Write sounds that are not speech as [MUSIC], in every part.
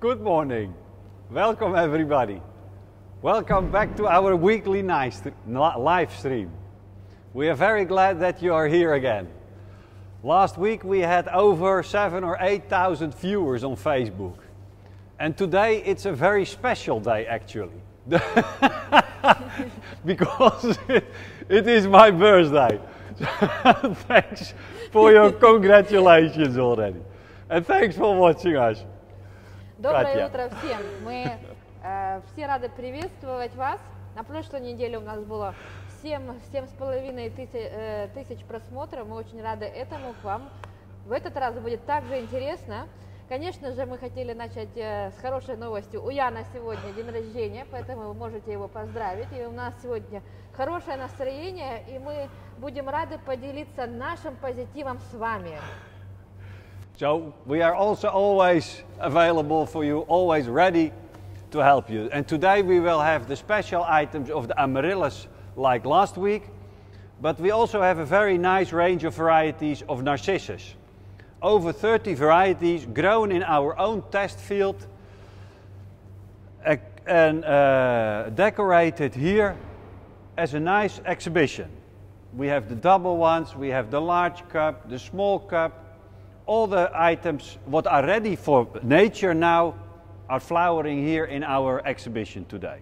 Good morning. Welcome everybody. Welcome back to our weekly live stream. We are very glad that you are here again. Last week we had over seven or 8,000 viewers on Facebook. And today it's a very special day actually. [LAUGHS] because it, [LAUGHS] it is my birthday. [LAUGHS] thanks for your congratulations already. And thanks for watching us. Доброе Катя. утро всем. Мы э, все рады приветствовать вас. На прошлой неделе у нас было 7, 7,5 тысяч, э, тысяч просмотров. Мы очень рады этому к вам. В этот раз будет также интересно. Конечно же, мы хотели начать э, с хорошей новостью. У Яна сегодня день рождения, поэтому вы можете его поздравить. И у нас сегодня хорошее настроение, и мы будем рады поделиться нашим позитивом с вами. So we are also always available for you, always ready to help you. And today we will have the special items of the amaryllis like last week, but we also have a very nice range of varieties of narcissus. Over 30 varieties grown in our own test field and uh, decorated here as a nice exhibition. We have the double ones, we have the large cup, the small cup, all the items what are ready for nature now are flowering here in our exhibition today.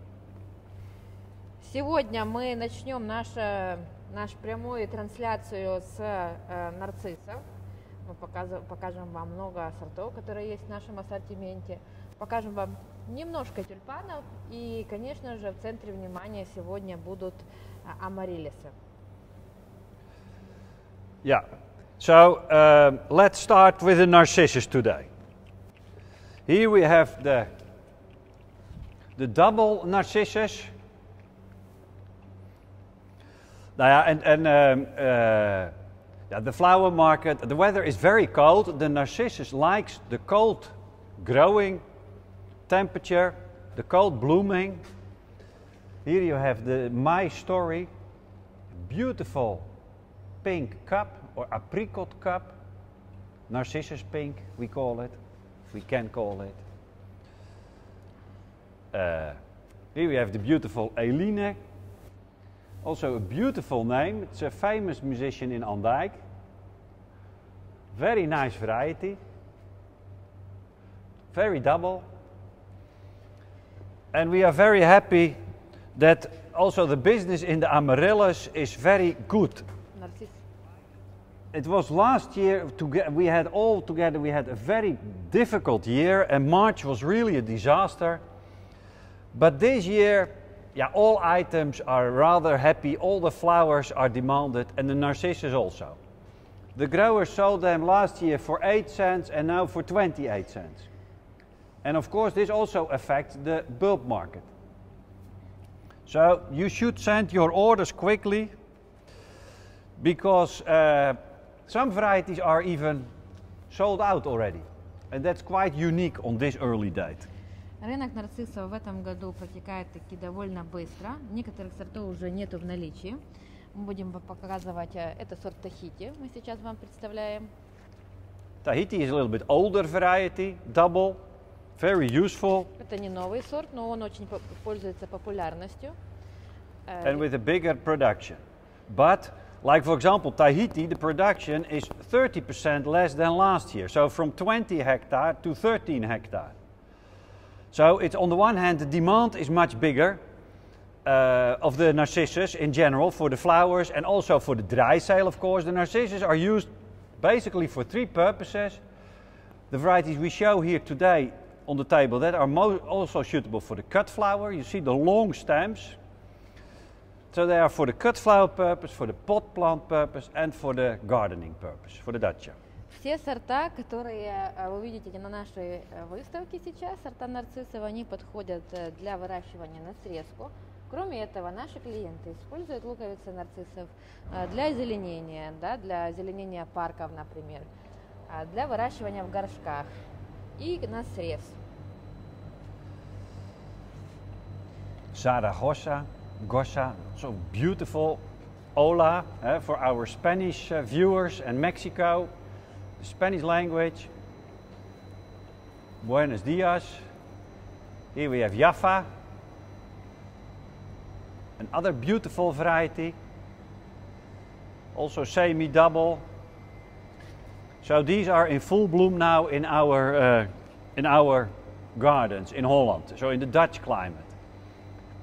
Сегодня мы начнем нашу, нашу прямую трансляцию с э, нарциссов. Мы покажем, покажем вам много сортов, которые есть в нашем ассортименте. Покажем вам немножко тюльпанов. И, конечно же, в центре внимания сегодня будут э, амарилисы. Yeah. So uh, let's start with the narcissus today. Here we have the, the double narcissus. Nou ja, en, en um, uh, yeah, the flower market, the weather is very cold. The narcissus likes the cold growing temperature, the cold blooming. Here you have the My Story, beautiful pink cup or apricot cup, narcissus pink we call it, we can call it. Uh, here we have the beautiful Eline, also a beautiful name. It's a famous musician in Andijk. Very nice variety. Very double. And we are very happy that also the business in the amaryllis is very good it was last year we had all together we had a very difficult year and march was really a disaster. But this year yeah all items are rather happy all the flowers are demanded and the narcissus also. The growers sold them last year for 8 cents and now for 28 cents. And of course this also affects the bulb market. So you should send your orders quickly because uh, some varieties are even sold out already. And that's quite unique on this early date. Рынок нарциссов в этом году протекает таки довольно быстро. Некоторых сортов уже нету в наличии. Мы будем вам показывать, э, это сорт Тахити, мы сейчас вам представляем. Tahiti is a little bit older variety, double, very useful, Это не новый сорт, но он очень по- пользуется популярностью. Э, and with a bigger production. But, like for example, Tahiti, the production is 30% less than last year. So from 20 hectare to 13 hectare. So it's on the one hand, the demand is much bigger uh, of the narcissus in general for the flowers and also for the dry sale, of course. The narcissus are used basically for three purposes. The varieties we show here today on the table that are also suitable for the cut flower. You see the long stems. So they are for the cut flower purpose, for the pot plant purpose, and for the gardening purpose, for the dacha. Все сорта, которые э, вы видите на нашей э, выставке сейчас, сорта нарциссов, они подходят э, для выращивания на срезку. Кроме этого, наши клиенты используют луковицы нарциссов для озеленения, да, для озеленения парков, например, для выращивания в горшках и на срез. Zaragoza, Gosa, so beautiful. Hola eh, for our Spanish uh, viewers and Mexico, the Spanish language. Buenos dias. Here we have Jaffa, another beautiful variety, also semi-double. So these are in full bloom now in our, uh, in our gardens in Holland, so in the Dutch climate.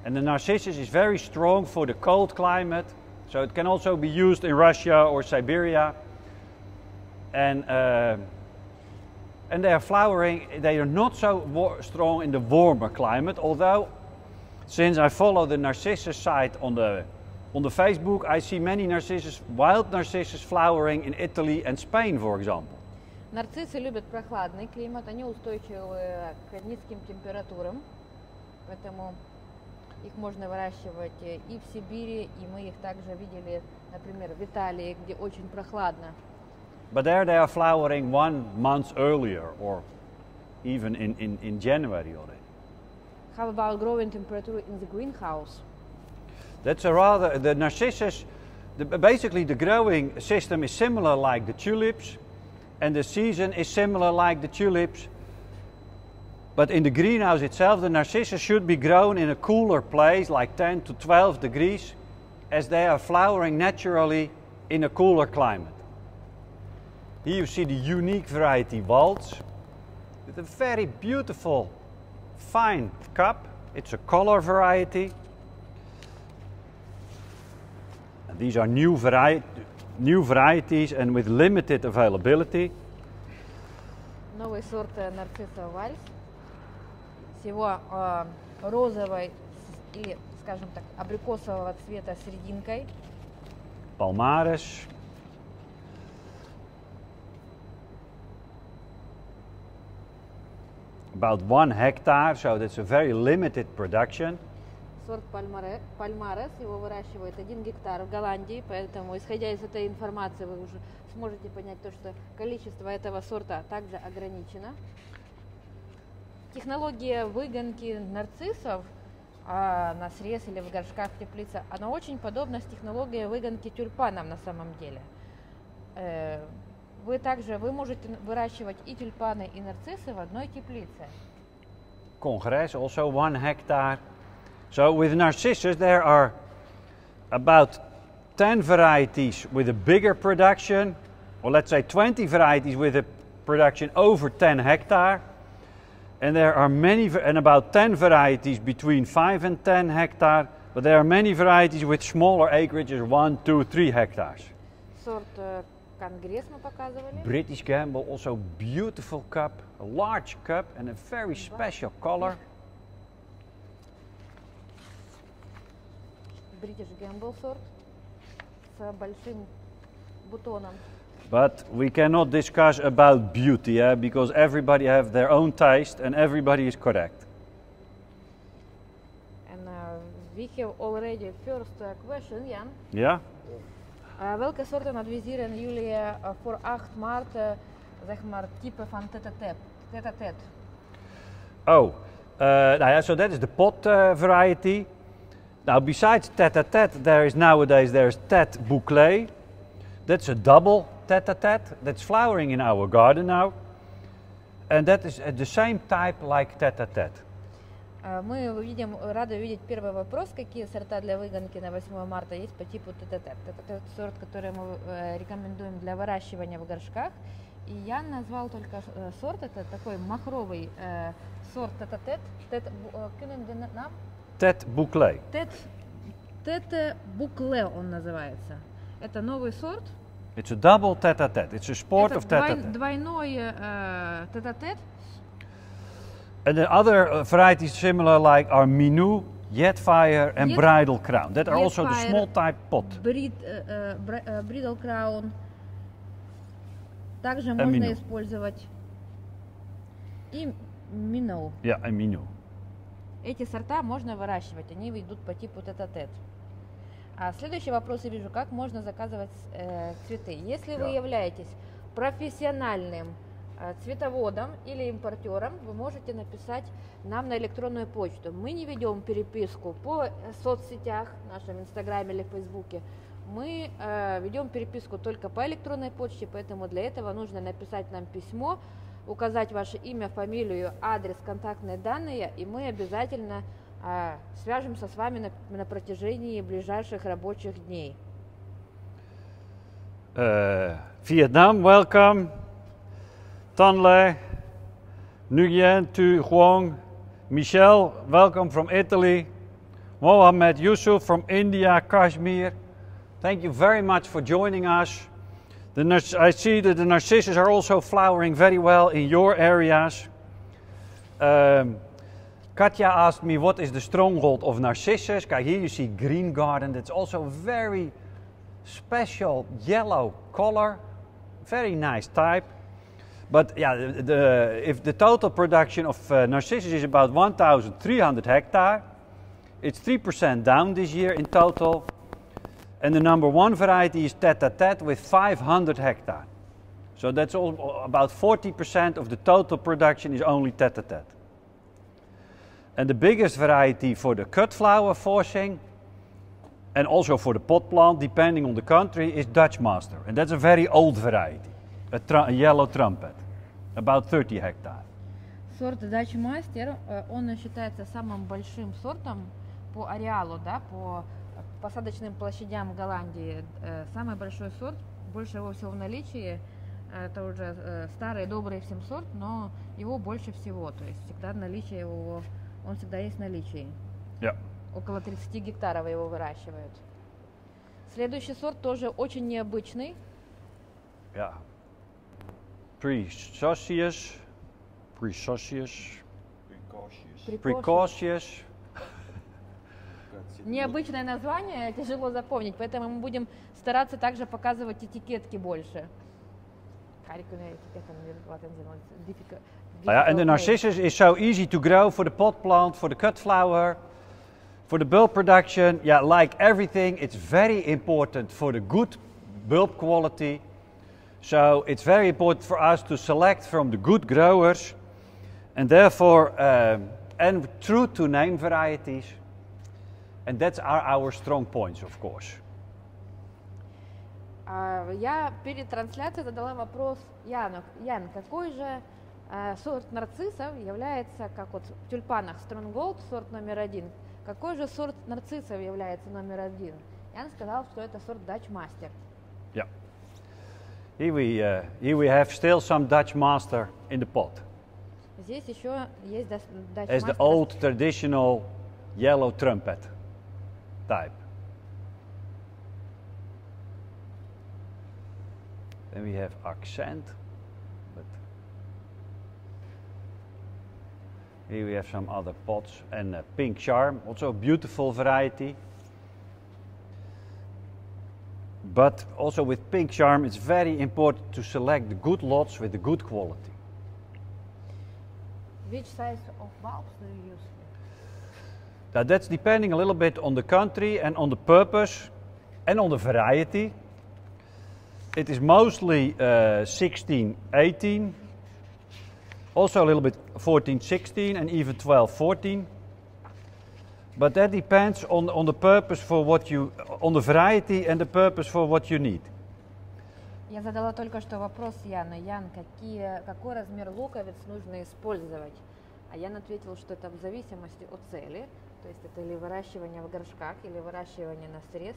And the narcissus is very strong for the cold climate, so it can also be used in Russia or Siberia. And, uh, and they are flowering, they are not so wa- strong in the warmer climate, although since I follow the narcissus site on the, on the Facebook, I see many narcissus, wild narcissus flowering in Italy and Spain, for example. Нарциссы любят прохладный климат, они устойчивы к низким температурам, поэтому их можно выращивать э, и в Сибири, и мы их также видели, например, в Италии, где очень прохладно. But there they are flowering one month earlier or even in, in, in January already. How about growing temperature in the greenhouse? That's a rather, the narcissus, the, basically the growing system is similar like the tulips and the season is similar like the tulips. But in the greenhouse itself, the narcissus should be grown in a cooler place, like 10 to 12 degrees, as they are flowering naturally in a cooler climate. Here you see the unique variety Waltz with a very beautiful, fine cup. It's a color variety. And these are new, vari- new varieties and with limited availability. Новый сорт э, нарцисса вальс с Его э, розовой или, скажем так, абрикосового цвета серединкой. Palmares. About one hectare, so that's a very limited production. Сорт пальмаре- пальмарес, его выращивают один гектар в Голландии, поэтому, исходя из этой информации, вы уже сможете понять то, что количество этого сорта также ограничено. Технология выгонки нарциссов а, на срез или в горшках в теплице, она очень подобна с технологией выгонки тюльпанам на самом деле. Э, Вы также вы можете выращивать и тюльпаны, и нарциссы в одной теплице. Congress, also one hectare. So with narcissus, there are about 10 varieties with a bigger production, or let's say 20 varieties with a production over 10 hectare. And there are many, va- and about 10 varieties between 5 and 10 hectare, but there are many varieties with smaller acreages, 1, 2, 3 hectares. Сорт э, конгресс мы показывали. British Gamble, also beautiful cup, a large cup and a very special color. British Gamble сорт с большим бутоном. But we cannot discuss about beauty, yeah, because everybody have their own taste and everybody is correct. And uh, we have already first uh, question, Jan. Yeah? Uh, welke soorten adviseren jullie uh, voor 8 maart, uh, zeg maar, type van? Tete-tet. Oh, uh, nou ja, so that is the pot uh, variety. Now, besides tete-a-tete, there is nowadays there's tete bouclé. That's a double tete-a-tete that's flowering in our garden now. And that is the same type like tete-a-tete. Uh, Мы видим, рады видеть первый вопрос, какие сорта для выгонки на 8 марта есть по типу тет-тет. Это сорт, который мы э, рекомендуем для выращивания в горшках. И я назвал только э, сорт, это такой махровый э, сорт тет-тет. Тет, э, naam? Tete bouclé. Тет, тете букле он называется. Это новый сорт. It's a double tete-a-tete. It's a sport это of двой- tete-a-tete. двойной э, тет-тет. And the other uh, varieties similar like are Minou, Jetfire and Jet- Bridal Crown. That are also the Jetfire. small type pot. Брид, э, э, бра- э, Bridal Crown. Также А можно Minnow. использовать и Minnow. Yeah, and Minou. Эти сорта можно выращивать, они идут по типу тет-а-тет. А Следующий вопрос я вижу, как можно заказывать э, цветы. Если вы Да. являетесь профессиональным э, цветоводом или импортером, вы можете написать нам на электронную почту. Мы не ведем переписку по э, соцсетях, нашем инстаграме или фейсбуке. Мы э, ведем переписку только по электронной почте, поэтому для этого нужно написать нам письмо указать ваше имя, фамилию, адрес, контактные данные, и мы обязательно а, свяжемся с вами на, на протяжении ближайших рабочих дней. Uh, Vietnam, welcome. Tanle, Nguyen Tu Huang, Michelle, welcome from Italy. Mohammed Yusuf from India, Kashmir. Thank you very much for joining us. The, I see that the narcissus are also flowering very well in your areas. Um, Katja asked me what is the Strong Gold of narcissus. Kijk, here you see green garden. That's also very special yellow color, very nice type. But yeah, the, the, if the total production of uh, narcissus is about 1,300 hectare, it's 3% down this year in total. And the number one variety is Tete-a-Tete with 500 hectare. So that's all, about 40% of the total production is only Tete-a-Tete. And the biggest variety for the cut flower forcing and also for the pot plant, depending on the country, is Dutch Master. And that's a very old variety, a, a yellow trumpet, about 30 hectare. Сорт Dutch Master, он считается самым большим сортом по ареалу, да, по посадочным площадям Голландии. Самый большой сорт, больше его всего в наличии, это уже старый добрый всем сорт, но его больше всего, то есть всегда наличие его, он всегда есть в наличии. Yeah. Около 30 гектаров его выращивают. Следующий сорт тоже очень необычный. Ja. Precocious. Precocious. Precocious. Precocious. Необычное название, тяжело запомнить, поэтому мы будем стараться также показывать этикетки больше. Yeah, and the narcissus is so easy to grow for the pot plant, for the cut flower. For the bulb production, yeah, like everything, it's very important for the good bulb quality. So it's very important for us to select from the good growers and therefore, um, and true to name varieties. And that's our, our strong points, of course. Я перед трансляцией задала вопрос Яну. Ян, какой же сорт нарциссов является, как вот в тюльпанах Stronghold, сорт номер один, какой же сорт нарциссов является номер один? Ян сказал, что это сорт Dutch Master. Yeah. Here we, uh, here we have still some Dutch Master in the pot. Здесь еще есть Dutch As Master. the old traditional yellow trumpet type. Then we have accent. Here we have some other pots and pink charm, also a beautiful variety. But also with pink charm, it's very important to select the good lots with the good quality. Which size of bulbs do you use? Now that's depending a little bit on the country and on the purpose and on the variety. It is mostly uh, 16, 18 also a little bit 14, 16 and even 12, 14. But that depends on, on the purpose for what you, on the variety and the purpose for what you need. Я задала только что вопрос Яну. Ян, какие, какой размер луковиц нужно использовать? А Ян ответил, что это в зависимости от цели. То есть это или выращивание в горшках, или выращивание на срез.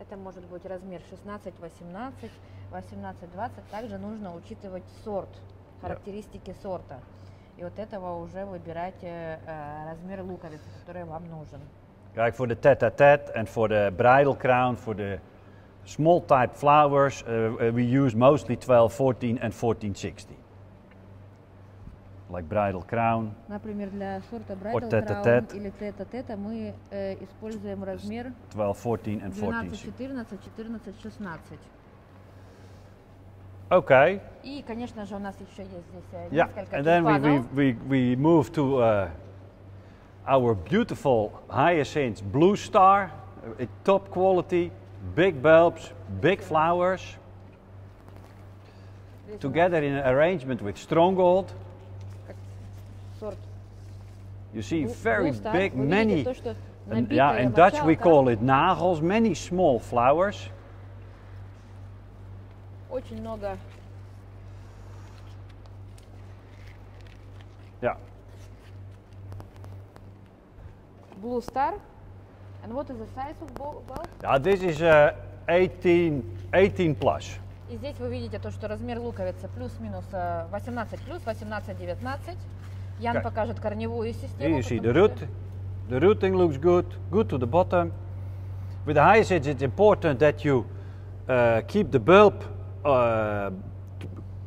Это может быть размер 16-18, 18-20. Также нужно учитывать сорт характеристики yeah. сорта. И вот этого уже выбирайте э, размер луковицы, который вам нужен. Like for the tete-a-tete and for the bridal crown, for the small type flowers, uh, we use mostly 12, 14 and 14, 16. Like bridal crown. Например, для сорта bridal crown или тета-тета мы э, используем размер 12, 14 and 14. 12, 14, 14, 16. Okay. И, конечно же, у нас еще есть здесь э, yeah. несколько And then we, we, we, we move to uh, our beautiful hyacinth blue star, uh, top quality, big bulbs, big flowers, together in an arrangement with Strong Gold. You see very big, many, and, yeah, in Dutch we call it nagels, many small flowers. очень много. Yeah. Blue Star. And what is the size of bulb? Uh, this is uh, 18, 18 plus. И здесь вы видите то, что размер луковицы плюс-минус 18 плюс, 18-19. Ян okay. покажет корневую систему. Here you see the root. The rooting looks good, good to the bottom. With the hyacinth, it's important that you uh, keep the bulb uh,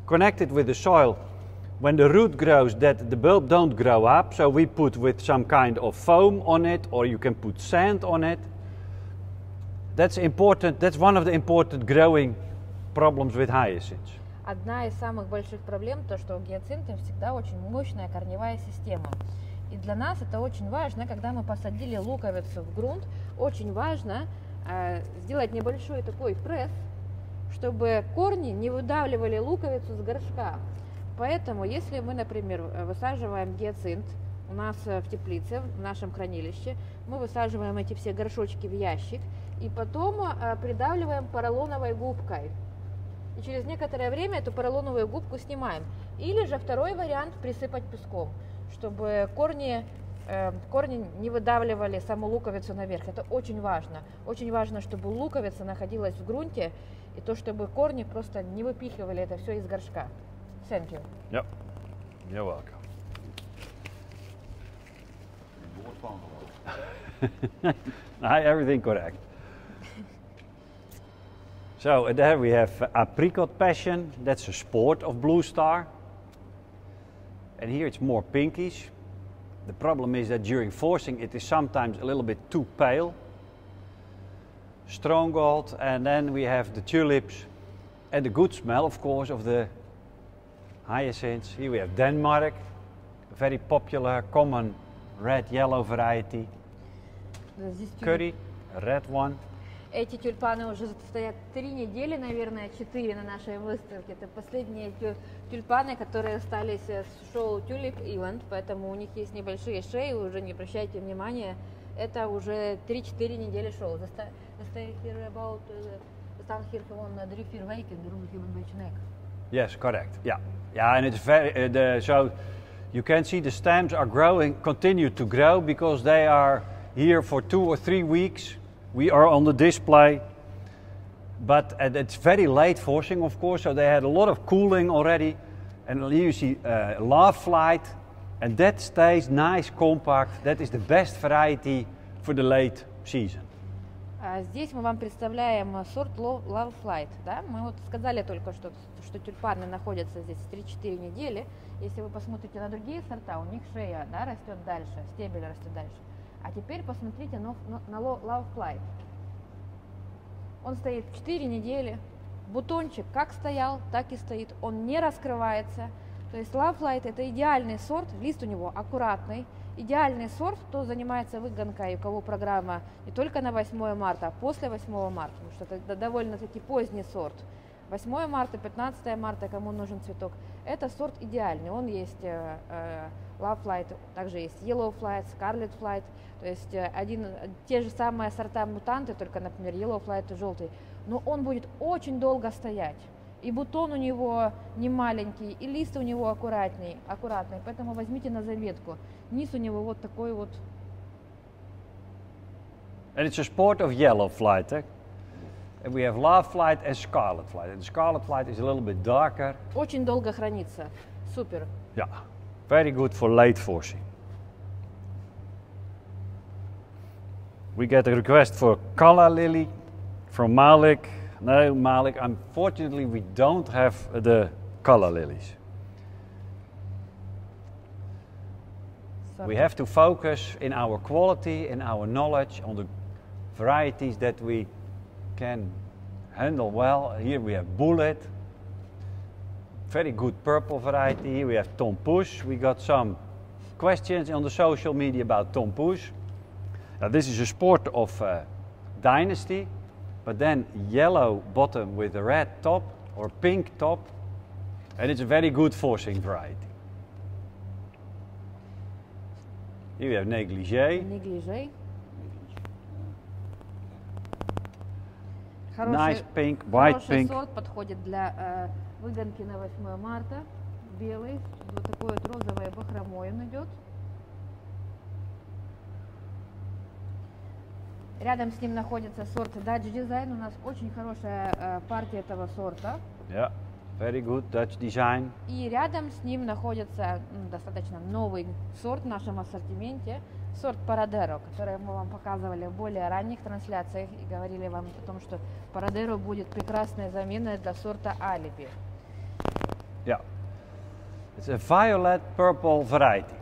connected with the soil. When the root grows, that the bulb don't grow up. So we put with some kind of foam on it, or you can put sand on it. That's important. That's one of the important growing problems with hyacinths. Одна из самых больших проблем то, что у гиацинта всегда очень мощная корневая система. И для нас это очень важно, когда мы посадили луковицу в грунт, очень важно э, сделать небольшой такой пресс, чтобы корни не выдавливали луковицу с горшка. Поэтому, если мы, например, э, высаживаем гиацинт у нас э, в теплице, в нашем хранилище, мы высаживаем эти все горшочки в ящик и потом э, придавливаем поролоновой губкой. И через некоторое время эту поролоновую губку снимаем. Или же второй вариант присыпать песком, чтобы корни, корни не выдавливали саму луковицу наверх. Это очень важно. Очень важно, чтобы луковица находилась в грунте, и то, чтобы корни просто не выпихивали это все из горшка. Thank you. Yep. You're welcome. Woord van geloof. [LAUGHS] Aye, everything correct. [LAUGHS] so uh, there we have uh, apricot passion. That's a sport of blue star. And here it's more pinkish. The problem is that during forcing it is sometimes a little bit too pale. Strong gold, and then we have the tulips and the good smell, of course, of the hyacinths. Here we have Denmark, a very popular, common red yellow variety. Curry, red one. Эти тюльпаны уже стоят три недели, наверное, четыре на нашей выставке. Это последние тю- тюльпаны, которые остались с шоу Tulip Event, поэтому у них есть небольшие шеи, уже не обращайте внимания. Это уже 3-4 недели шоу. The stay here about, uh, the stand here on uh, Drifir Wake in the Ruby Human Beach Neck. Yes, correct. Yeah, yeah, and it's very uh, the, so you can see the stems are growing, continue to grow because they are here for two or three weeks. We are on the display, but it's very late forcing, of course. So they had a lot of cooling already, and here you see uh, love flight, and that stays nice, compact. That is the best variety for the late season. А Здесь мы вам представляем сорт Lo- Love Flight. Да? Мы вот сказали только что, что тюльпаны находятся здесь 3-4 недели. Если вы посмотрите на другие сорта, у них шея да, растет дальше, стебель растет дальше. А теперь посмотрите на, на- на Lo- Love Flight. Он стоит 4 недели. Бутончик как стоял, так и стоит. Он не раскрывается. То есть Love Light это идеальный сорт, лист у него аккуратный, идеальный сорт, кто занимается выгонкой, у кого программа не только на 8 марта, а после 8 марта, потому что это довольно-таки поздний сорт. 8 марта, 15 марта, кому нужен цветок, это сорт идеальный. Он есть э, э, Love Flight, также есть Yellow Flight, Scarlet Flight, то есть э, один, те же самые сорта мутанты, только, например, Yellow Flight желтый, но он будет очень долго стоять. И бутон у него не маленький, и лист у него аккуратней, аккуратный, поэтому возьмите на заметку. Низ у него вот такой вот. And it's a sport of yellow flight, eh? And we have love flight and scarlet flight. And the scarlet flight is a little bit darker. Очень долго хранится. Супер. Yeah. Very good for late forcing. We get a request for Calla Lily from Malik. No, Malik, unfortunately we don't have the calla lilies. We have to focus in our quality, in our knowledge on the varieties that we can handle well. Here we have Bullet, very good purple variety. Here we have Tom Pouce. We got some questions on the social media about Tom Pouce. Now, this is a sport of uh, dynasty, but then yellow bottom with a red top or pink top, and it's a very good forcing variety. We have negligee. Неглижей. Nice pink, white хороший pink. сорт подходит для э, выгонки на 8 марта. Белый, вот такой вот розовой бахромой он идет. Рядом с ним находится сорт Dutch Design. У нас очень хорошая э, партия этого сорта. Yeah, very good Dutch design. И рядом с ним находится м, достаточно новый сорт в нашем ассортименте, сорт Парадеро, который мы вам показывали в более ранних трансляциях и говорили вам о том, что Парадеро будет прекрасной заменой для сорта Алиби. Yeah. It's a violet purple variety.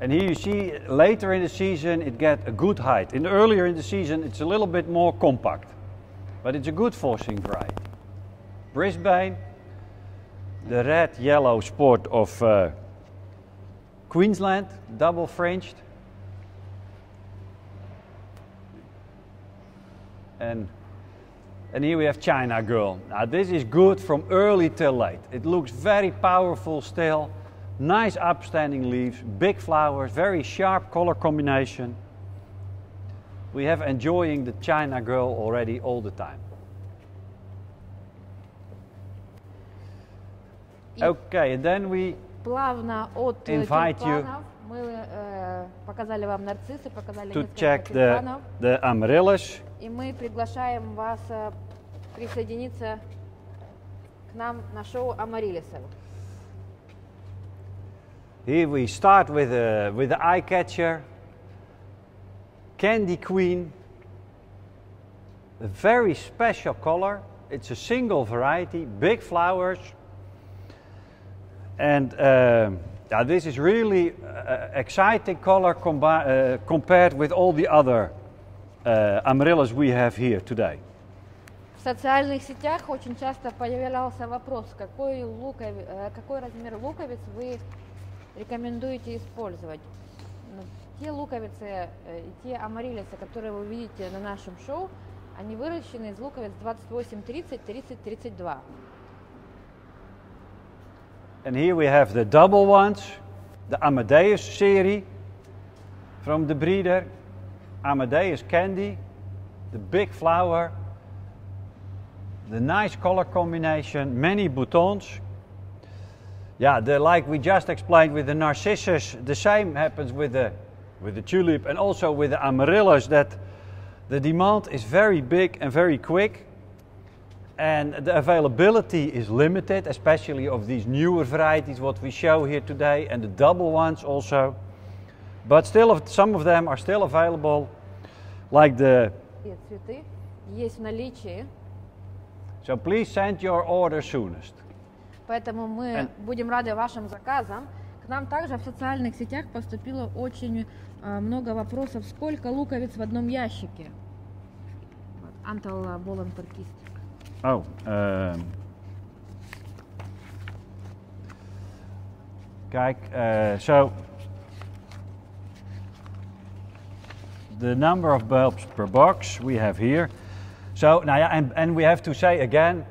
And here you see later in the season it get a good height. In earlier in the season it's a little bit more compact. But it's a good forcing variety. Brisbane, the red yellow sport of uh, Queensland, double fringed. And and here we have China Girl. Now this is good from early till late. It looks very powerful still. Nice upstanding leaves, big flowers, very sharp color combination. We have enjoying the China Girl already all the time. Okay, and then we плавно от э, Invite you тюльпанов мы э, показали вам нарциссы, показали to несколько check the, тюльпанов. the amaryllis. И мы приглашаем вас э, присоединиться к нам на шоу Амарилисов. Here we start with a, with the eye catcher, Candy Queen. A very special color. It's a single variety, big flowers. And um, yeah, this is really uh, exciting color uh, compared with all the other uh, we have here today. В социальных сетях очень часто появлялся вопрос, какой, лукови- э, какой размер луковиц вы рекомендуете использовать. Ну, те луковицы э, и те амарилисы, которые вы видите на нашем шоу, они выращены из луковиц 28, 30, 30, 32. And here we have the double ones, the Amadeus series from the breeder. Amadeus Candy, the big flower, the nice color combination, many boutons. Yeah, the, like we just explained with the narcissus, the same happens with the, with the tulip and also with the amaryllis that the demand is very big and very quick And the availability is limited, especially of these newer varieties, what we show here today, and the double ones also. But still, of- some of them are still available, like the. И цветы есть в наличии, So please send your order soonest. поэтому мы And- будем рады вашим заказам. К нам также в социальных сетях поступило очень э, много вопросов, сколько луковиц в одном ящике. Вот, Антал Болон Паркист. Oh. Um, kijk, uh, so the number of bulbs per box we have here. So now, yeah, and, and we have to say again,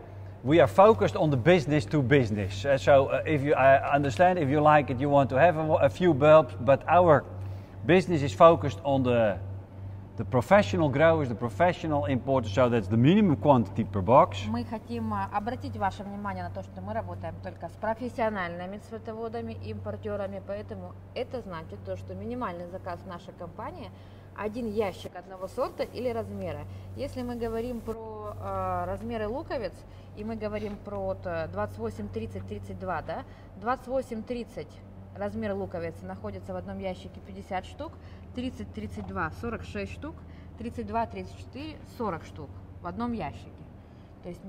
we are focused on the business to business. Uh, so uh, if you, I understand, if you like it, you want to have a, a few bulbs, but our business is focused on the the professional growers, the professional importers. So that's the minimum quantity per box. Мы хотим а, обратить ваше внимание на то, что мы работаем только с профессиональными цветоводами, импортерами, поэтому это значит то, что минимальный заказ в нашей компании один ящик одного сорта или размера. Если мы говорим про э, размеры луковиц, и мы говорим про вот, э, 28, 30, 32, да, 28, 30 размер луковицы находится в одном ящике 50 штук, 30, 32, 46 штук, 32, 34, 40 штук в одном ящике. То есть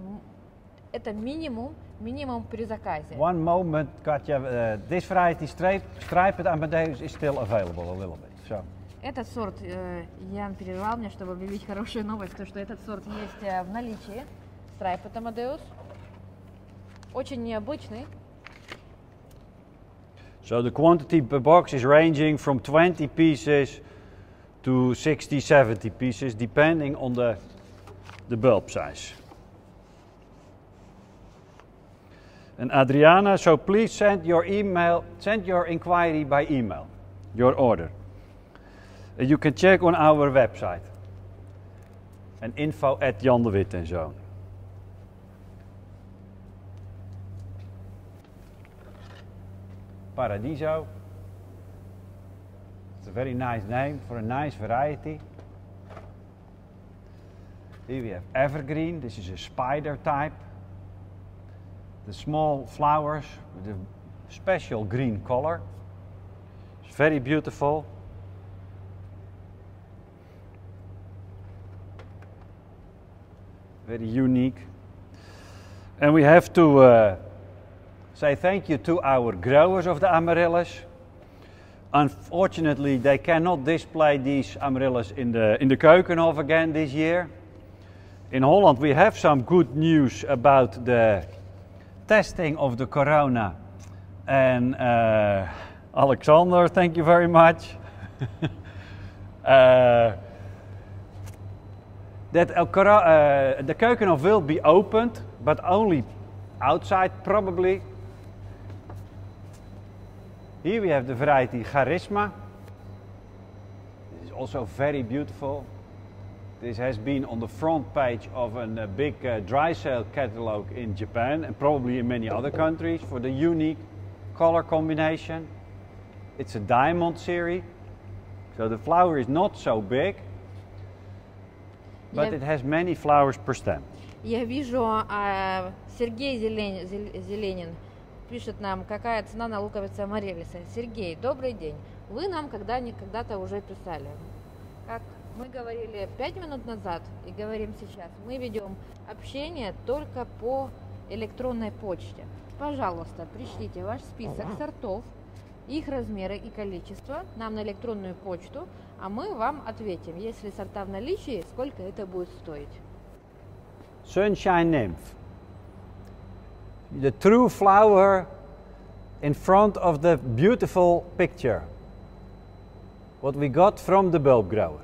это минимум, минимум при заказе. One moment, Katja. Uh, this variety stripe, striped Amadeus is still available a little bit. So Этот сорт, э, Ян перервал мне, чтобы объявить хорошую новость, то, что этот сорт есть э, в наличии. Striped Amadeus. Очень необычный. So the quantity per box is ranging from 20 pieces to 60, 70 pieces, depending on the, the bulb size. And Adriana, so please send your email, send your inquiry by email, your order. Uh, you can check on our website. And info at Jan de Wit en Zoon. Paradiso. It's a very nice name for a nice variety. Here we have evergreen. This is a spider type. The small flowers with a special green color. It's very beautiful. Very unique. And we have to uh, say thank you to our growers of the amaryllis. Unfortunately, they cannot display these amaryllis in the, in the Keukenhof again this year. In Holland, we have some good news about the testing of the corona. And uh, Alexander, thank you very much. [LAUGHS] uh, that uh, the Keukenhof will be opened, but only outside probably. Here we have the variety Charisma. This is also very beautiful. This has been on the front page of a uh, big uh, dry sale catalog in Japan and probably in many other countries for the unique color combination. It's a diamond series, so the flower is not so big, but Yeah. it has many flowers per stem. Я вижу, а, Сергей Зелен- Зел- Зеленин пишет нам, какая цена на луковицы Амарелиса. Сергей, добрый день. Вы нам когда когда-то уже писали. Как мы говорили пять минут назад и говорим сейчас, мы ведем общение только по электронной почте. Пожалуйста, пришлите ваш список сортов, их размеры и количество нам на электронную почту, а мы вам ответим, если сорта в наличии, сколько это будет стоить. Sunshine nymph. The true flower in front of the beautiful picture. What we got from the bulb grower.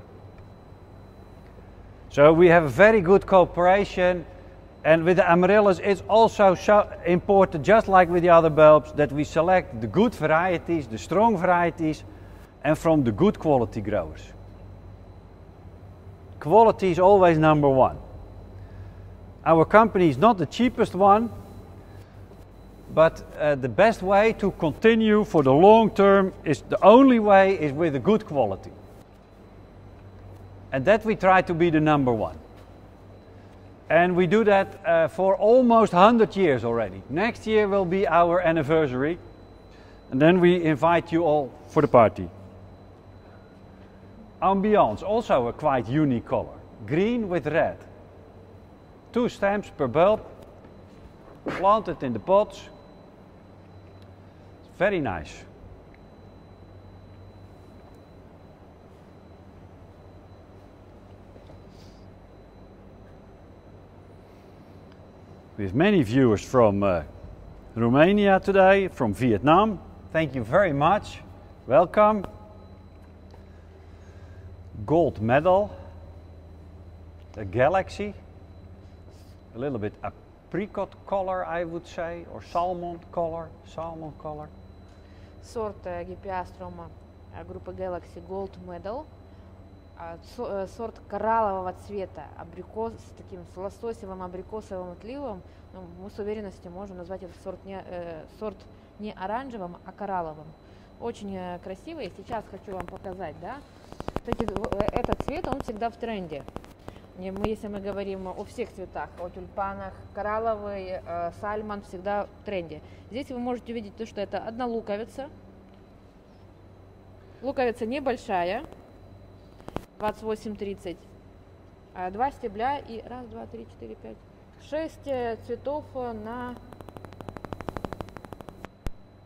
So we have a very good cooperation. And with the amaryllis, it's also so important, just like with the other bulbs, that we select the good varieties, the strong varieties, and from the good quality growers. Quality is always number one. Our company is not the cheapest one, but uh, the best way to continue for the long term is the only way is with a good quality. And that we try to be the number one. And we do that uh, for almost 100 years already. Next year will be our anniversary. And then we invite you all for the party. Ambiance, also a quite unique color. Green with red. Two stems per bulb, planted in the pots. Very nice. We have many viewers from uh, Romania today, from Vietnam. Thank you very much. Welcome. Gold medal. A galaxy. A little bit a apricot color, I would say, or salmon color. Salmon color. Сорт э, гипиастрома э, группы Galaxy Gold Medal. А, э, Сорт кораллового цвета, абрикос с таким с лососевым абрикосовым отливом. Ну, мы с уверенностью можем назвать этот сорт не, э, сорт не оранжевым, а коралловым. Очень э, красивый. Сейчас хочу вам показать, да. Кстати, э, этот цвет, он всегда в тренде. Не, мы, если мы говорим о всех цветах, о тюльпанах, коралловый, э, сальмон всегда в тренде. Здесь вы можете увидеть то, что это одна луковица. Луковица небольшая, 28-30. А, Два стебля и раз, два, три, четыре, пять. Шесть э, цветов э, на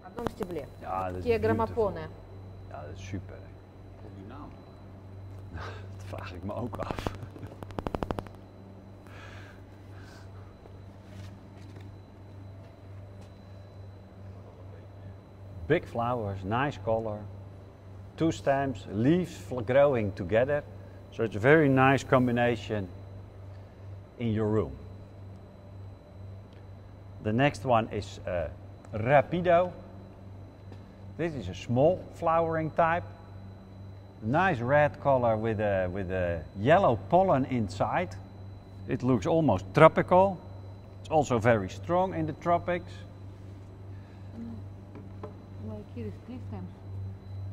одном стебле. Ja, dat is Такие граммофоны. Ja, dat is super. Voor die naam. Dat vraag ik me ook af. Big flowers, nice color, two stems, leaves growing together. So it's a very nice combination in your room. The next one is uh, Rapido. This is a small flowering type. Nice red color with a, with a yellow pollen inside. It looks almost tropical. It's also very strong in the tropics.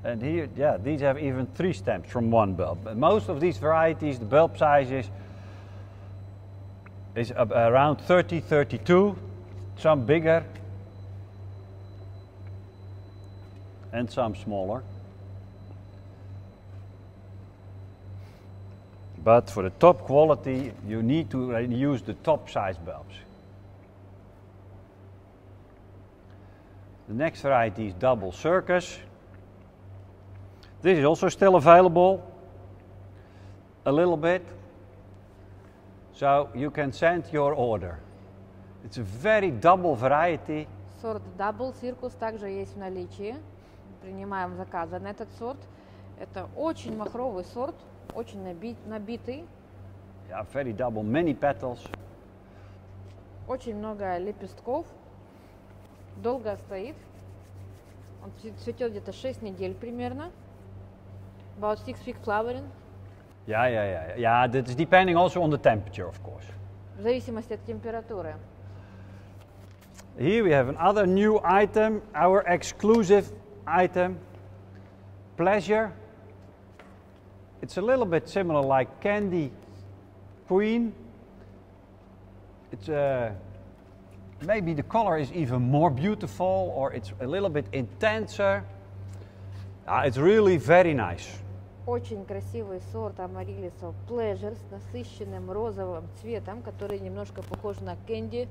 And here, yeah, these have even three stems from one bulb. But most of these varieties, the bulb size is is around 30, 32, some bigger and some smaller. But for the top quality, you need to uh, use the top size bulbs. The next variety is double circus. This is also still available a little bit. So you can send your order. It's a very double variety. Сорт Double Circus также есть в наличии. Принимаем заказы на этот сорт. Это очень махровый сорт, очень наби- набитый, Yeah, very double, many petals. очень много лепестков, долго стоит. Он цве- цветет где-то 6 недель примерно. About six week flowering. Yeah, yeah, yeah. Yeah, that is depending also on the temperature, of course. В зависимости от температуры. Here we have another new item, our exclusive item, Pleasure. It's a little bit similar like Candy Queen. It's uh, maybe the color is even more beautiful or it's a little bit intenser. Ah, it's really very nice. Очень красивый сорт амарилиса Pleasure с насыщенным розовым цветом, который немножко похож на кэнди.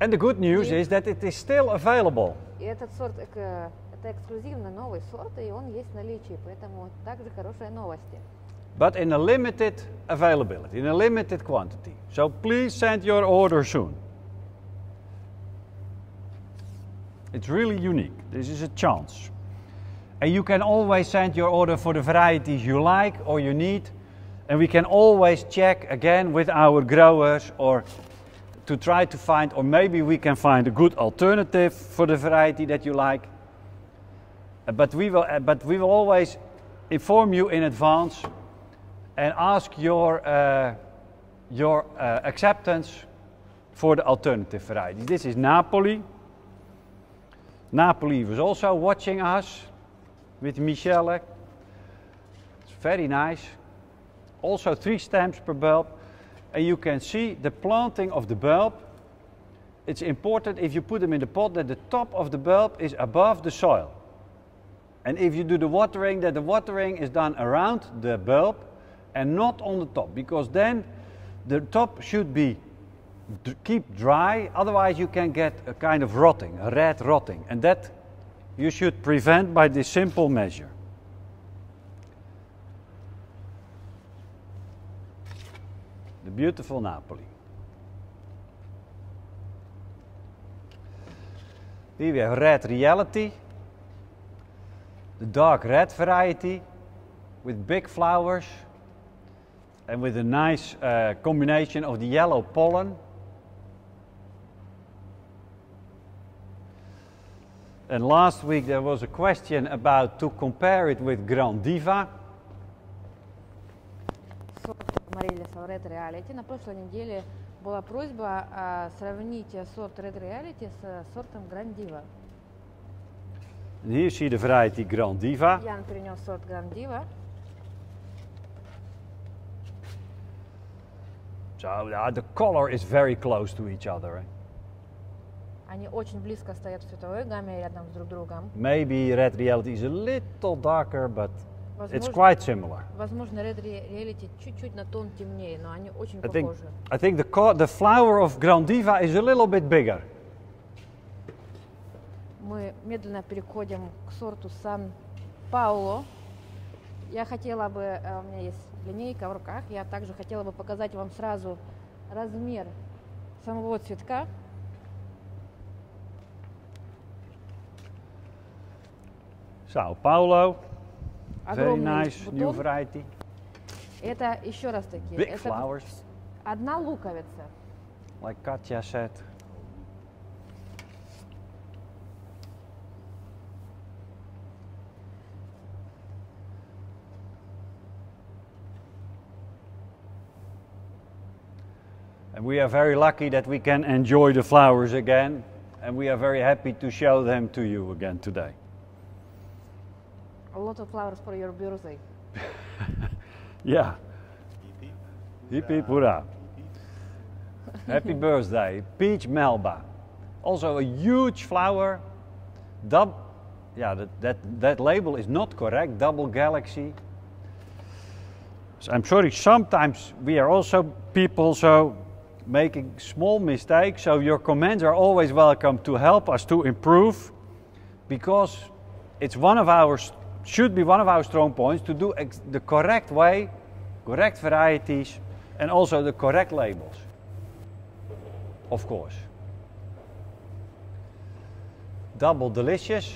And the good news Yeah. is that it is still available. И этот сорт эко- это эксклюзивно новый сорт, и он есть в наличии, поэтому также хорошие новости. but in a limited availability, in a limited quantity. So please send your order soon. It's really unique. This is a chance. And you can always send your order for the varieties you like or you need. And we can always check again with our growers or to try to find, or maybe we can find a good alternative for the variety that you like. Uh, But we will, uh, but we will always inform you in advance and ask your, uh, your uh, acceptance for the alternative varieties. This is Napoli. Napoli was also watching us with Michele. It's very nice. Also three stems per bulb. And you can see the planting of the bulb. It's important if you put them in the pot that the top of the bulb is above the soil. And if you do the watering, that the watering is done around the bulb and not on the top, because then the top should be keep dry. Otherwise, you can get a kind of rotting, a red rotting, and that you should prevent by this simple measure. The beautiful Napoli. Here we have red reality, the dark red variety with big flowers and with a nice uh, combination of the yellow pollen. And last week there was a question about to compare it with Grand Diva. Сорт амарилиса Red Reality. На прошлой неделе была просьба а, сравнить э, сорт Red Reality с э, сортом Грандива. And here you see the variety Grand Diva. Ян перенес сорт Грандива. So uh, the color is very close to each other. eh? Они очень близко стоят в цветовой гамме рядом с друг другом. Maybe Red Reality is a little darker, but it's Возможно, quite similar. возможно Red Re- Reality чуть-чуть на тон темнее, но они очень I think, похожи. I think the, the flower of Grand Diva is a little bit bigger. Мы медленно переходим к сорту Сан Пауло. Я хотела бы, э, у меня есть линейка в руках, я также хотела бы показать вам сразу размер самого цветка. Sao Paulo, very Огромный nice new бутон. variety. Это еще раз таки, Big это flowers, одна луковица. like Katja said. And we are very lucky that we can enjoy the flowers again, and we are very happy to show them to you again today. A lot of flowers for your birthday. [LAUGHS] Yeah, Hip hip. hip hip hurrah. Happy birthday, Peach Melba. Also a huge flower. Dub, yeah, that, that, that label is not correct, double galaxy. So I'm sorry, sometimes we are also people so making small mistakes. So your comments are always welcome to help us to improve because it's one of our should be one of our strong points to do the correct way, correct varieties, and also the correct labels. Of course. Double delicious.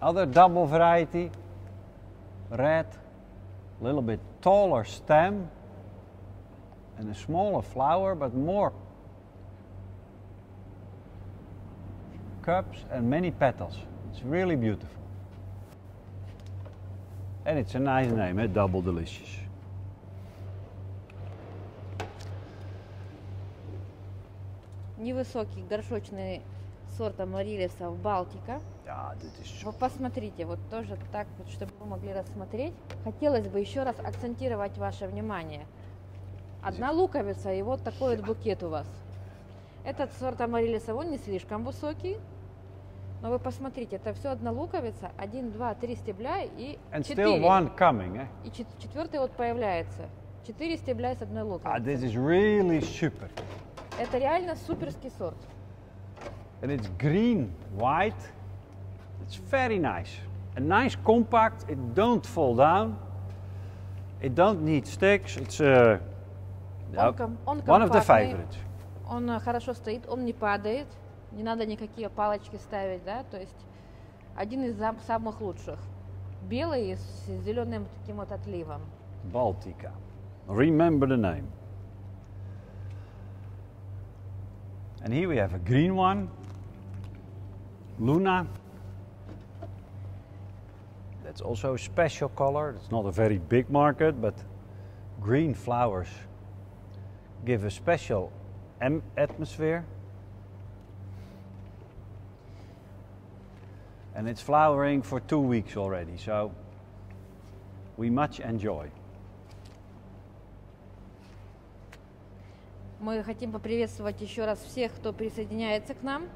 Other double variety, red, a little bit taller stem and a smaller flower, but more cups and many petals. It's really beautiful. And it's a nice name, eh? Double Delicious. Невысокий горшочный сорт амарилиса в Балтика. Is Вы посмотрите, вот тоже так, вот, чтобы вы могли рассмотреть. Хотелось бы еще раз акцентировать ваше внимание. Одна луковица и вот такой вот букет у вас. Этот сорт амарилиса, он не слишком высокий, но вы посмотрите, это все одна луковица, один, два, три стебля и And still четыре. one coming, eh? И чет- четвертый вот появляется. Четыре стебля из одной Ah, луковицы. this is really super. Это реально суперский сорт. And it's green, white. It's very nice. A nice compact. It don't fall down. It don't need sticks. It's uh, Он, one of the favorites. Он э, хорошо стоит, он не падает, не надо никакие палочки ставить, да, то есть один из зам- самых лучших. Белый с зеленым таким вот отливом. Baltica. Remember the name. And here we have a green one, Luna. That's also a special color. It's not a very big market, but green flowers give a special am- atmosphere. And it's flowering for two weeks already, so we much enjoy. Мы хотим поприветствовать еще раз всех, кто присоединяется к нам.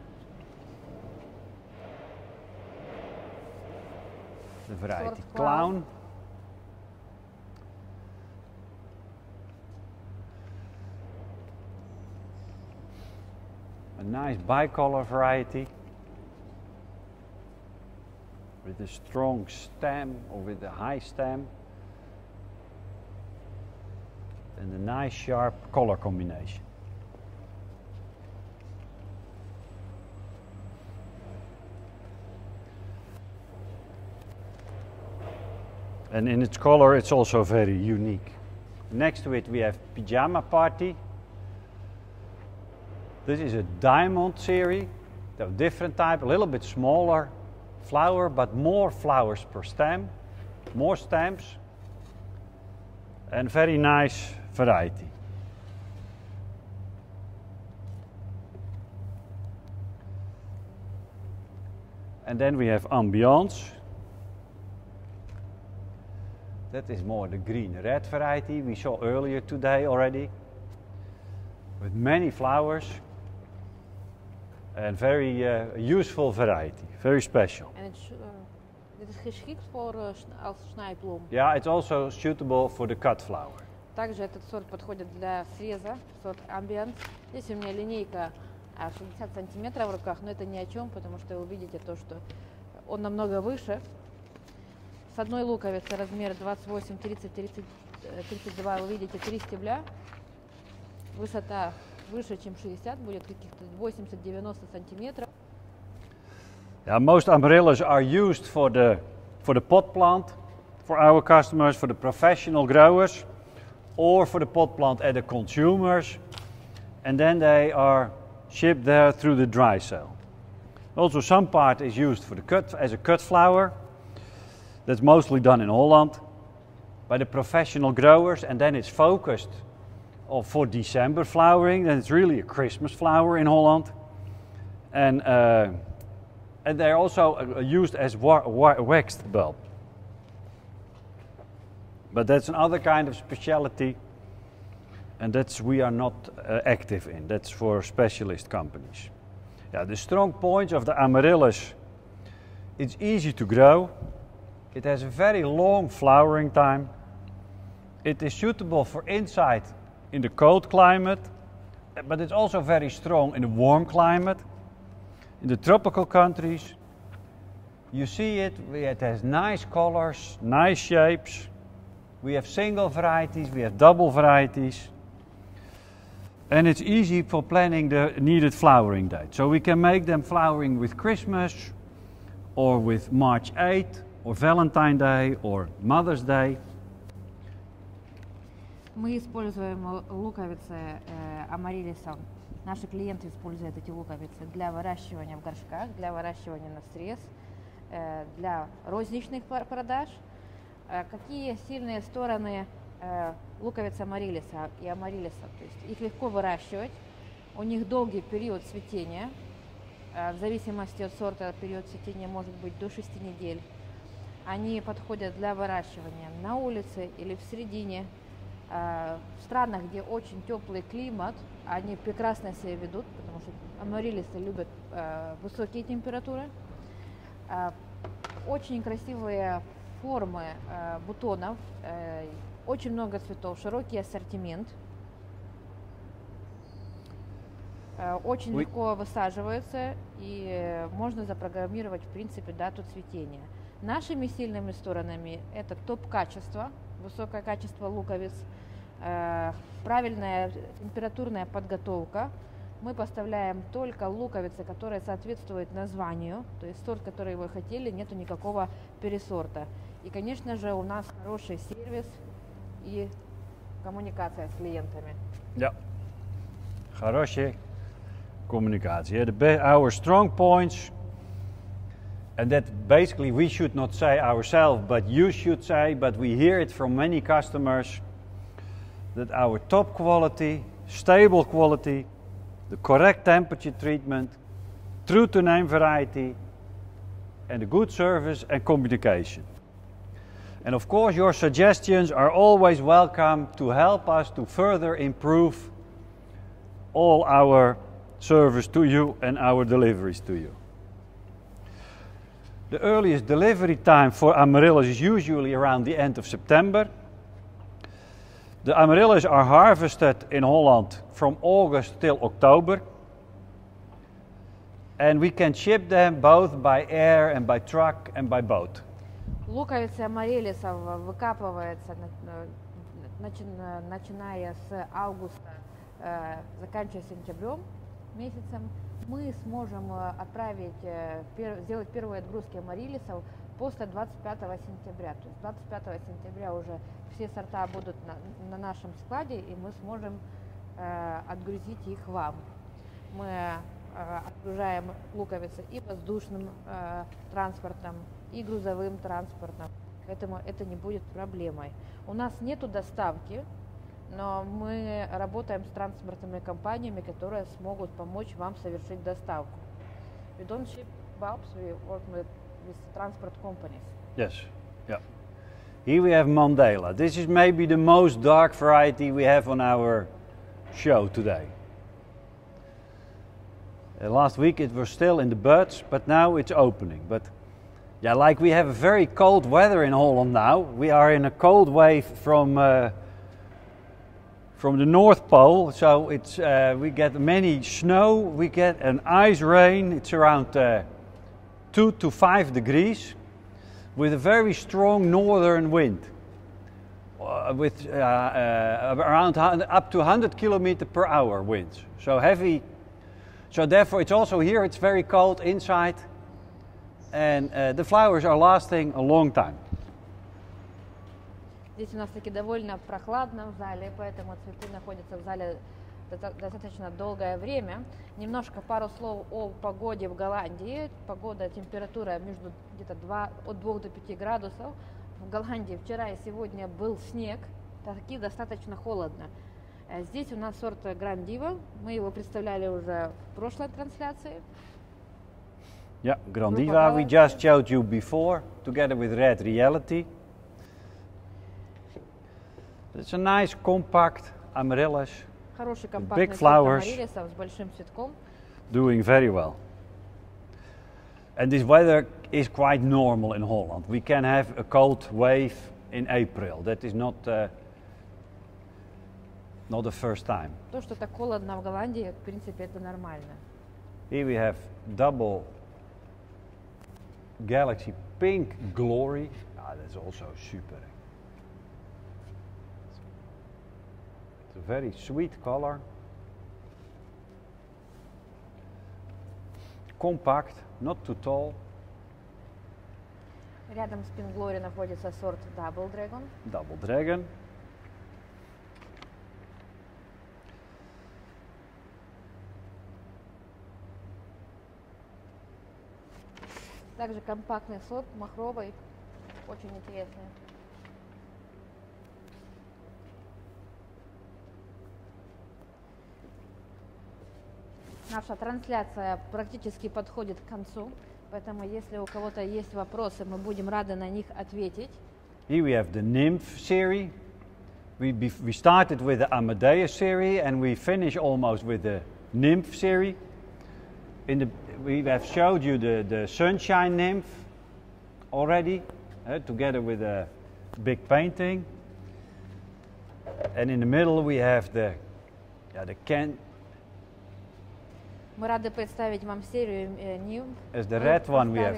The variety Soort clown. clown. A nice bicolor variety with a strong stem or with a high stem and a nice sharp color combination. And in its color, it's also very unique. Next to it, we have Pyjama Party. This is a diamond series, so different type, a little bit smaller flower, but more flowers per stem, more stems, and very nice variety. And then we have ambiance. That is more the green red variety we saw earlier today already. With many flowers and very uh, useful variety, very special. En het is, eh, dit is geschikt voor schn- als snijbloem. Yeah, it's also suitable for the cut flower. Также этот сорт подходит для среза, сорт Ambient. Здесь у меня линейка а, 60 сантиметров в руках, но это ни о чем, потому что вы увидите то, что он намного выше. С одной луковицы размер 28, 30, 30, э, 32 вы видите три стебля. Высота выше, чем 60, будет каких-то 80-90 сантиметров. Yeah, most amaryllis are used for the, for the pot plant, for our customers, for the professional growers, or for the pot plant at the consumers. And then they are shipped there through the dry cell. Also, some part is used for the cut, as a cut flower. That's mostly done in Holland by the professional growers, and then it's focused for December flowering. Then it's really a Christmas flower in Holland. And uh, and they're also uh, used as wa- wa- waxed bulb. But that's another kind of specialty and that's we are not uh, active in. That's for specialist companies. Yeah, the strong points of the amaryllis. It's easy to grow. It has a very long flowering time. It is suitable for inside in the cold climate, but it's also very strong in the warm climate. In the tropical countries, you see it, it has nice colors, nice shapes. We have single varieties, we have double varieties. And it's easy for planning the needed flowering date. So we can make them flowering with Christmas or with March 8th or Valentine Day or Mother's Day. Мы используем л- луковицы э, амарилиса. Наши клиенты используют эти луковицы для выращивания в горшках, для выращивания на срез, э, для розничных продаж. Э, какие сильные стороны э, луковиц амарилиса и амарилиса? То есть их легко выращивать, у них долгий период цветения, в зависимости от сорта период цветения может быть до 6 недель. Они подходят для выращивания на улице или в середине. В странах, где очень теплый климат, они прекрасно себя ведут, потому что амарилисы любят э, высокие температуры. Э, Очень красивые формы э, бутонов, э, очень много цветов, широкий ассортимент. Э, Очень Вы- легко высаживаются и э, можно запрограммировать, в принципе, дату цветения. Нашими сильными сторонами это топ-качество, высокое качество луковиц, правильная температурная подготовка. Мы поставляем только луковицы, которые соответствуют названию, то есть сорт, который вы хотели, нету никакого пересорта. И, конечно же, у нас хороший сервис и коммуникация с клиентами. Ja. Хорошая communicatie. The our strong points, and that basically we should not say ourselves, but you should say, but we hear it from many customers that our top quality, stable quality, the correct temperature treatment, true to name variety, and a good service and communication. And of course, your suggestions are always welcome to help us to further improve all our service to you and our deliveries to you. The earliest delivery time for amaryllis is usually around the end of September. The Amaryllis are harvested in Holland from August till October. And we can ship them both by air and by truck and by boat. Луковица амарелисов выкапывается, начиная с августа, заканчивая сентябрем месяцем. Мы сможем отправить, сделать первые отгрузки амарелисов после 25 сентября. То есть 25 сентября уже все сорта будут на, на нашем складе, и мы сможем э, отгрузить их вам. Мы э, отгружаем луковицы и воздушным э, транспортом, и грузовым транспортом. Поэтому это не будет проблемой. У нас нету доставки, но мы работаем с транспортными компаниями, которые смогут помочь вам совершить доставку. We don't ship bulbs, we work with, with transport companies. Yes, yeah. Here we have Mandela. This is maybe the most dark variety we have on our show today. Uh, last week it was still in the buds, but now it's opening. But yeah, like we have a very cold weather in Holland now. We are in a cold wave from uh, from the North Pole, so it's uh, we get many snow, we get an ice rain. It's around uh, two to five degrees with a very strong northern wind uh, with uh, uh, around hun- up to 100 kilometer per hour winds. So heavy. So therefore, it's also here. It's very cold inside, and uh, the flowers are lasting a long time. Здесь у нас таки довольно прохладно в зале, поэтому цветы находятся в зале доста- достаточно долгое время. Немножко пару слов о погоде в Голландии. Погода, температура между где-то 2, от 2 до 5 градусов. В Голландии вчера и сегодня был снег, таки достаточно холодно. Э, Здесь у нас сорт Грандива. Мы его представляли уже в прошлой трансляции. Yeah, Grandiva we just showed you before, together with Red Reality. It's a nice, compact, amaryllis Хороший компактный big сорт flowers. амарилиса с большим цветком. doing very well. And this weather is quite normal in Holland. We can have a cold wave in April. That is not uh, not the first time. То, что так холодно в Голландии, в принципе, это нормально. Here we have double Galaxy Pink Glory. Ah, that's also super. Very sweet color. Compact, not too tall. Рядом с Пинглори находится сорт Double Dragon. Double Dragon. Также компактный сорт, махровый, очень интересный. Наша трансляция практически подходит к концу, поэтому если у кого-то есть вопросы, мы будем рады на них ответить. Here we have the Nymph series. We, bef- we started with the Amadeus series and we finish almost with the Nymph series. In the, we have showed you the, the Sunshine Nymph already, uh, together with a big painting. And in the middle we have the, yeah, the can, Мы рады представить вам серию э, нимф. as the red one we have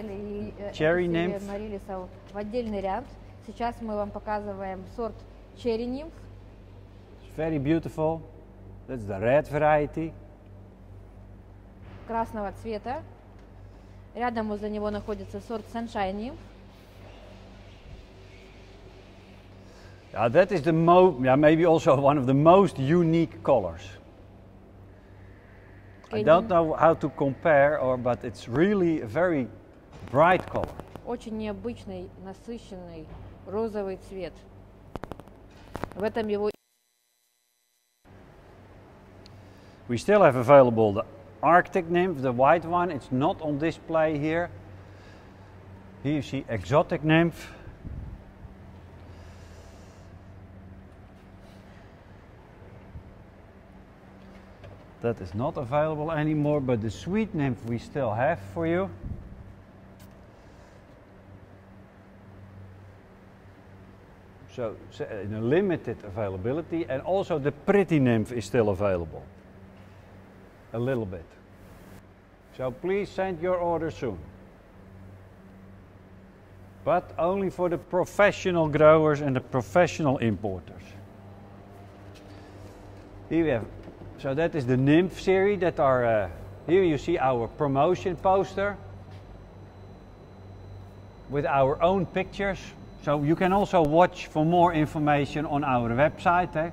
э, Cherry Nymph. Марилиса в отдельный ряд. Сейчас мы вам показываем сорт Cherry Nymph. Very beautiful. That's the red variety. красного цвета. Рядом возле него находится сорт Sunshine Nymph. Yeah, that is the mo- yeah, maybe also one of the most unique colors. I Candy. don't know how to compare, or but it's really a very bright color. Очень необычный, насыщенный розовый цвет. В этом его We still have available the Arctic nymph, the white one. It's not on display here. Here you see exotic nymph. That is not available anymore, but the sweet nymph we still have for you. So, in a uh, limited availability, and also the pretty nymph is still available. A little bit. So please send your order soon. But only for the professional growers and the professional importers. Here we have, so that is the nymph series that are, uh, here you see our promotion poster with our own pictures. So you can also watch for more information on our website. Eh?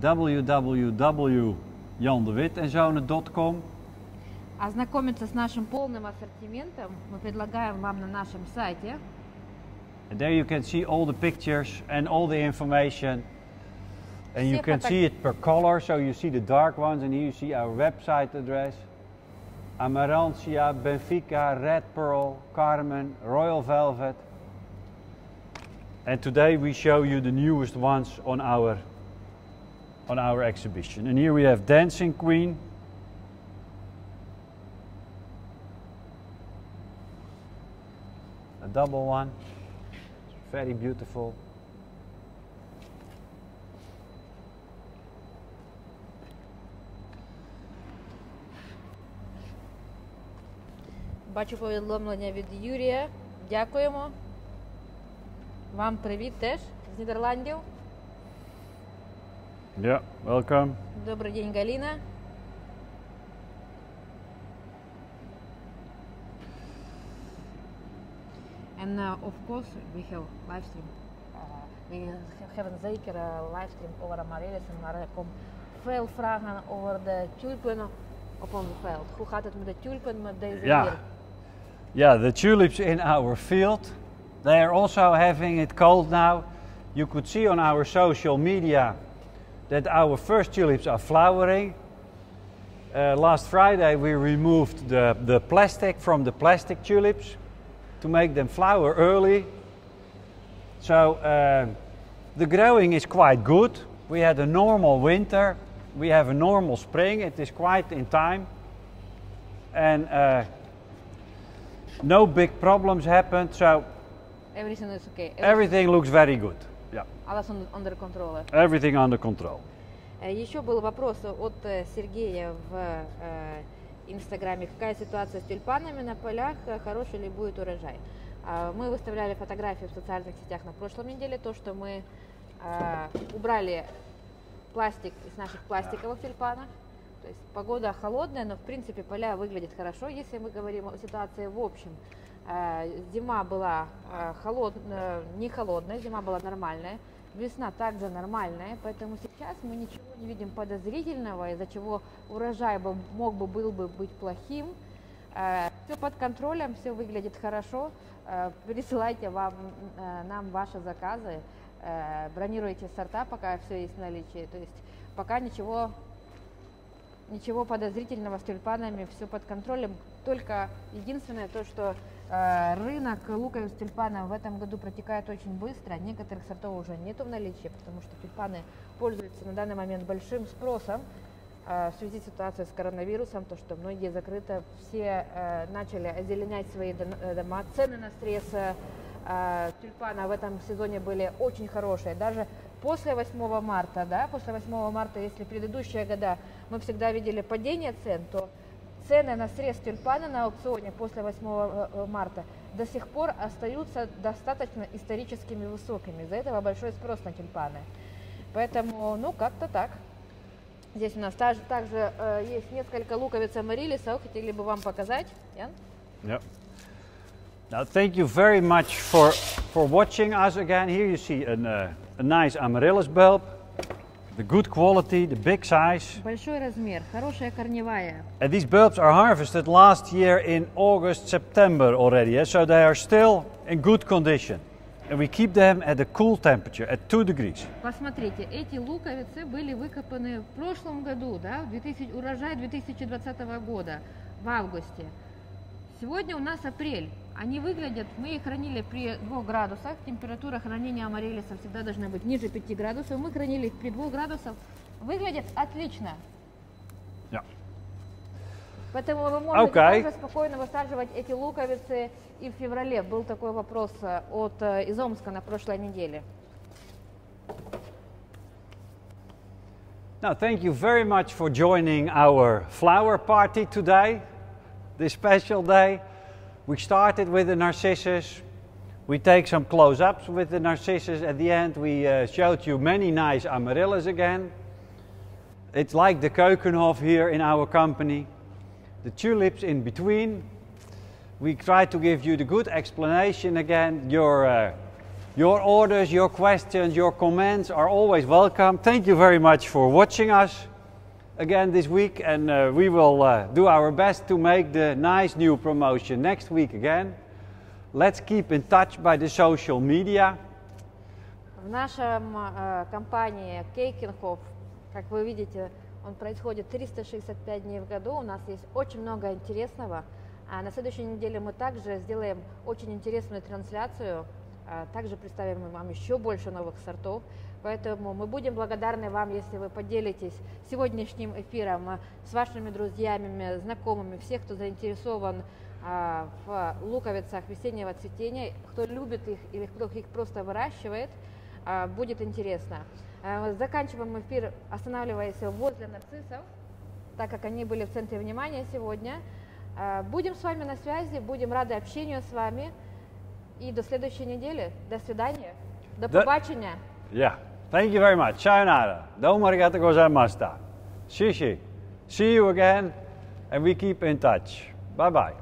www.jandewitenzonen.com Ознакомиться с нашим полным ассортиментом мы предлагаем вам на нашем сайте. And there you can see all the pictures and all the information and you can see it per color, so you see the dark ones, and here you see our website address. Amarantia, Benfica, Red Pearl, Carmen, Royal Velvet. And today we show you the newest ones on our, on our exhibition. And here we have Dancing Queen. A double one, very beautiful. Бачу повідомлення від Юрія. Дякуємо. Вам привіт теж з Нідерландів. Yeah, welcome. Добрий день, Галина. And uh, of course, we have live stream. Uh, we have een zeker uh, live stream over Amaryllis en maar er komt veel vragen over de tulpen op ons veld. Hoe gaat het met de tulpen met deze Ja. weer? Yeah, the tulips in our field, they are also having it cold now. You could see on our social media that our first tulips are flowering. Uh, last Friday we removed the, the plastic from the plastic tulips to make them flower early. So uh, the growing is quite good. We had a normal winter. We have a normal spring. It is quite in time. And uh, no big problems happened. So Everything is okay. everything looks very good. Yeah, Alles under control. everything under control. Э, Еще был вопрос от э, Сергея в э, Инстаграме. Какая ситуация с тюльпанами на полях? Хороший ли будет урожай? А, Мы выставляли фотографии в социальных сетях на прошлой неделе. То, что мы убрали пластик из наших пластиковых тюльпанов. То есть погода холодная, но в принципе поля выглядят хорошо, если мы говорим о ситуации в общем. Э, Зима была э, холод- э, не холодная, зима была нормальная. Весна также нормальная, поэтому сейчас мы ничего не видим подозрительного, из-за чего урожай бы, мог бы был бы быть плохим. Все под контролем, все выглядит хорошо. Присылайте вам, нам ваши заказы, бронируйте сорта, пока все есть в наличии. То есть пока ничего Ничего подозрительного с тюльпанами, все под контролем. Только единственное то, что э, рынок луковиц тюльпанов в этом году протекает очень быстро. Некоторых сортов уже нету в наличии, потому что тюльпаны пользуются на данный момент большим спросом э, в связи с ситуацией с коронавирусом, то, что многие закрыты, все э, начали озеленять свои дома. Цены на э, тюльпана в этом сезоне были очень хорошие. Даже после 8 марта, да, после 8 марта, если предыдущие года мы всегда видели падение цен, то цены на срез тюльпана на аукционе после 8 э, марта до сих пор остаются достаточно историческими высокими. Из-за этого большой спрос на тюльпаны. Поэтому, ну, как-то так. Здесь у нас таж- также э, есть несколько луковиц амарилиса. Хотели бы вам показать. Ян? Yep. Now, thank you very much for, for watching us again. Here you see an, uh, a nice amaryllis bulb, the good quality, the big size. Большой размер, хорошая корневая. And these bulbs are harvested last year in August, September already, yeah? so they are still in good condition. And we keep them at a cool temperature, at 2 degrees. Посмотрите, эти луковицы были выкопаны в прошлом году, да, в 2000, урожай 2020 года, в августе. Сегодня у нас апрель. Они выглядят, мы их хранили при 2 градусах. Температура хранения амарелиса всегда должна быть ниже 5 градусов. Мы хранили их при 2 градусах. Выглядят отлично. Yeah. Поэтому вы можете Окей. также спокойно высаживать эти луковицы и в феврале. Был такой вопрос э, от э, из Омска на прошлой неделе. Now, thank you very much for joining our flower party today, this special day. We started with the narcissus. We take some close ups with the narcissus. At the end, we uh, showed you many nice amaryllis again. It's like the Keukenhof here in our company. The tulips in between. We try to give you the good explanation again. Your, uh, your orders, your questions, your comments are always welcome. Thank you very much for watching us again this week, and uh, we will uh, do our best to make the nice new promotion next week again. Let's keep in touch by the social media. В нашем э, компании Кейкенхоф, как вы видите, он происходит 365 дней в году. У нас есть очень много интересного. А на следующей неделе мы также сделаем очень интересную трансляцию. а также представим вам еще больше новых сортов. Поэтому мы будем благодарны вам, если вы поделитесь сегодняшним эфиром а, с вашими друзьями, знакомыми, всех, кто заинтересован а, в луковицах весеннего цветения, кто любит их или кто их просто выращивает, а, будет интересно. А, Заканчиваем эфир, останавливаясь возле нарциссов, так как они были в центре внимания сегодня. А, Будем с вами на связи, будем рады общению с вами. И до следующей недели. До свидания. До побачення. Yeah, thank you very much. Sayonara. Domo arigato gozaimashita. Shishi. See you again, and we keep in touch. Bye bye.